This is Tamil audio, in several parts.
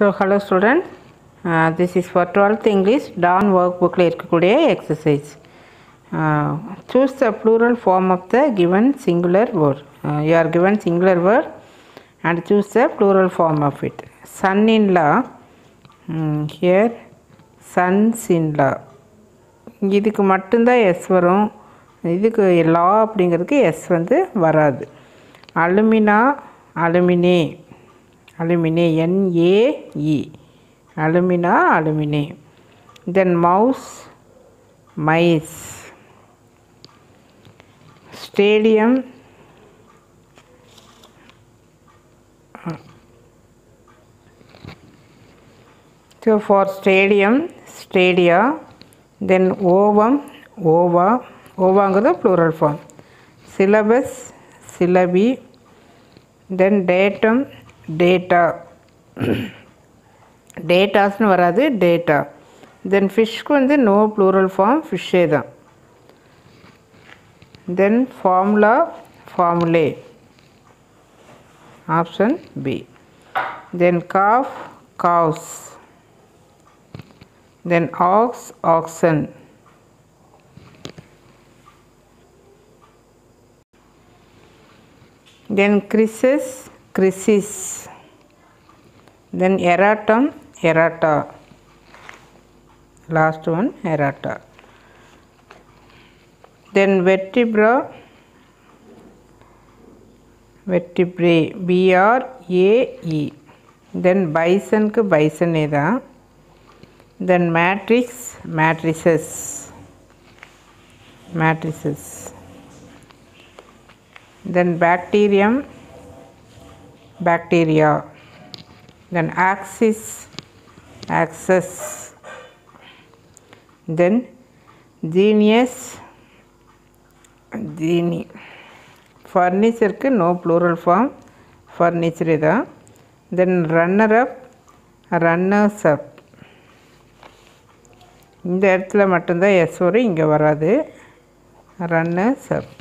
So hello student this is for twelfth English don work புக்கில் இருக்கக்கூடிய exercise choose the plural form of the given singular word you are given singular word and choose the plural form of it son in law here sons in law இதுக்கு மட்டும்தான் எஸ் வரும். இதுக்கு லா அப்படிங்கிறதுக்கு எஸ் வந்து வராது. Alumna alumnae. Alumnae N A E alumna alumnae then mouse mice stadium So for stadium, stadia, then ovum, ova, ஓவாங்கிறது plural form. syllabus, syllabi, then datum, data. டேட்டாஸ்னு வராது டேட்டா தென் ஃபிஷ்க்கு வந்து நோ ப்ளூரல் ஃபார்ம் ஃபிஷ்ஷே தான் then formula formulae option B then calf calves then ox oxen then crisis crisis then erratum errata last one errata then vertebra vertebrae B R A E. Then bison ku bison then matrix matrices. Matrices. Then bacterium bacteria. Then axis axis. Then genius genie ஃபர்னிச்சருக்கு நோ ப்ளூரல் ஃபார்ம் ஃபர்னிச்சர் இதான் தென் ரன்னர் அப் ரன்னர்ஸ் அப் இந்த இடத்துல மட்டும்தான் எஸ் வரும் இங்கே வராது. Runners up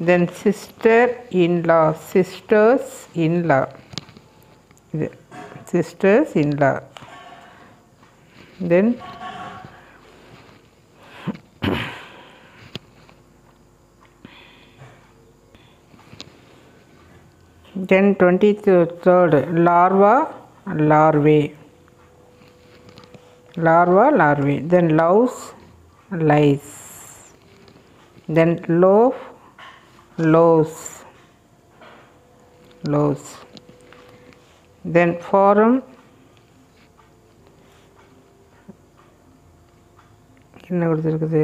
then sister in law sisters in law. Sisters in law. Then then 23rd larva larvae. Larva larvae. Then louse lice. then loaf loaves loaves then forum. என்ன கொடுத்துருக்குது?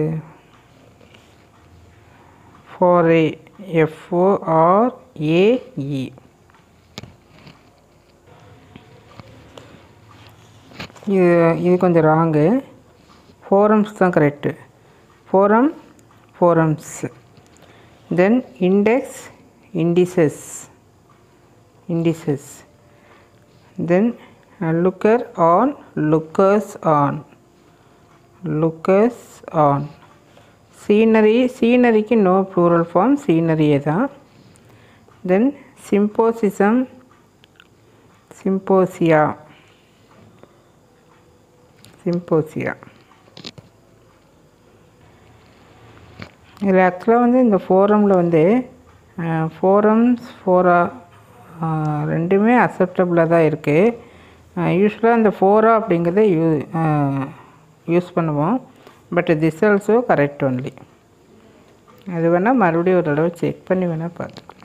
ஃபோர் ஏ எஃப்ஓஆர் ஏஇ இது இது கொஞ்சம் ராங்கு ஃபோரம்ஸ் தான் correct forum forums then index indices indices then looker on lookers on lookers on scenery சீனரிக்கு no plural form சீனரியே தான் தென் சிம்போசிசம் சிம்போசியா சிம்போசியா இதில் ஆக்சுவலாக வந்து இந்த ஃபோரமில் வந்து ஃபோரம்ஸ் ஃபோரா ரெண்டுமே அக்செப்டபுளாக தான் இருக்குது யூஸ்வலாக இந்த ஃபோரா அப்படிங்கிறத யூ யூஸ் பண்ணுவோம். But this also correct only அது வேணால் மறுபடியும் ஒரு தடவை செக் பண்ணி வேணால் பார்த்துக்கலாம்.